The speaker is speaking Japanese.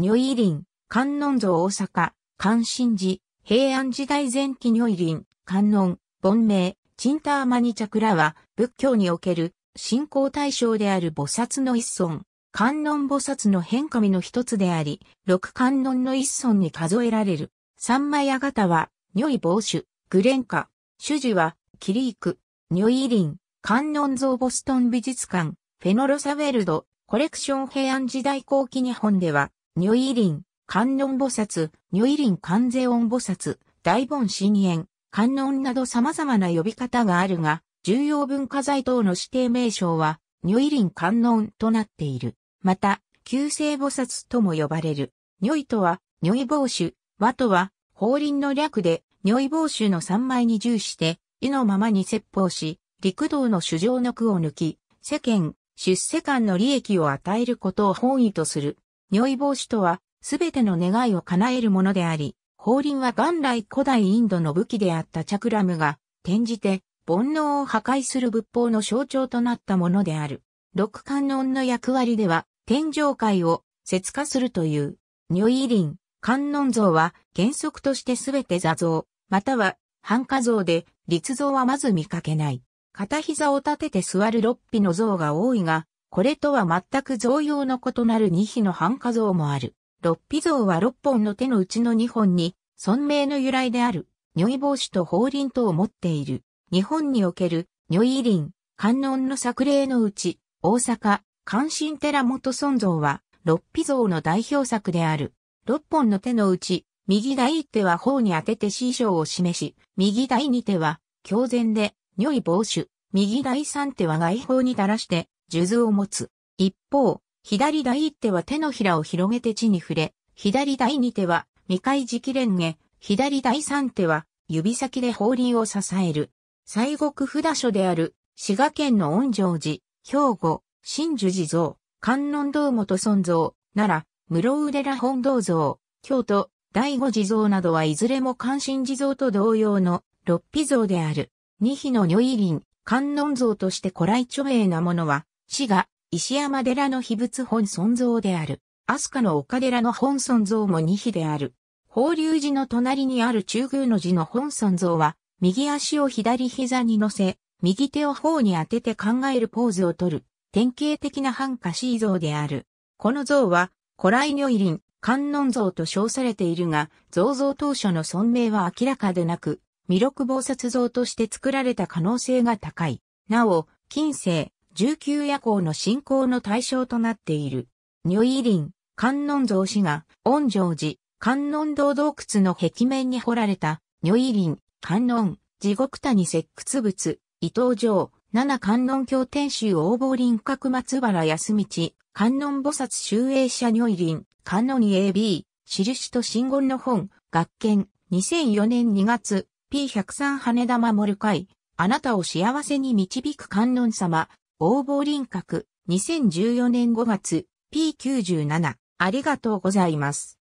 如意林、観音像大阪、関心寺、平安時代前期如意林、観音、盆名、チンターマニチャクラは仏教における信仰対象である菩薩の一尊、観音菩薩の変化身の一つであり、六観音の一尊に数えられる。三枚屋型は、如意帽子、グレンカ、主樹は、キリーク、如意林、観音像ボストン美術館、フェノロサウェルド、コレクション平安時代後期日本では、如意林、観音菩薩、如意林観世音菩薩、大盆深淵、観音など様々な呼び方があるが、重要文化財等の指定名称は、如意林観音となっている。また、旧世菩薩とも呼ばれる。如意とは、如意帽子、和とは、法輪の略で、如意帽子の三枚に重して、意のままに説法し、陸道の主情の句を抜き、世間、出世間の利益を与えることを本意とする。如意帽子とは、すべての願いを叶えるものであり、法輪は元来古代インドの武器であったチャクラムが、転じて、煩悩を破壊する仏法の象徴となったものである。六観音の役割では、天上界を節化するという。如意輪、観音像は原則としてすべて座像、または半化像で、立像はまず見かけない。片膝を立てて座る六匹の像が多いが、これとは全く像用の異なる二匹の半化像もある。六匹像は六本の手のうちの二本に、尊名の由来である、如意帽子と法輪とを持っている。日本における、如意輪、観音の作例のうち、大阪、関心寺元尊像は、六匹像の代表作である。六本の手のうち、右第一手は方に当てて師匠を示し、右第二手は、強前で、如意帽子、右第三手は外方に垂らして、数珠を持つ。一方、左第一手は手のひらを広げて地に触れ、左第二手は未開磁気蓮華、左第三手は指先で法輪を支える。西国札所である滋賀県の恩城寺、兵庫、真珠寺像、観音堂元尊像、奈良、室浦ら本堂像、京都、第五地蔵などはいずれも関心地蔵と同様の六匹像である。二匹の如意輪、観音像として古来著名なものは、滋賀、石山寺の秘仏本尊像である。飛鳥の岡寺の本尊像も二比である。法隆寺の隣にある中宮の寺の本尊像は、右足を左膝に乗せ、右手を方に当てて考えるポーズをとる、典型的な半歌詞像である。この像は、古来如意輪、観音像と称されているが、造像当初の尊名は明らかでなく、弥勒菩薩像として作られた可能性が高い。なお、近世、19夜行の信仰の対象となっている。如意林、観音像師が、恩城寺、観音堂洞窟の壁面に彫られた、如意林、観音、地獄谷石窟仏、伊藤城、七観音経天宗応募輪郭松原康道、観音菩薩修営者如意林、観音 AB、印と真言の本、学研、2004年2月、P103 羽田守会、あなたを幸せに導く観音様、応募輪郭、2014年5月、P97、ありがとうございます。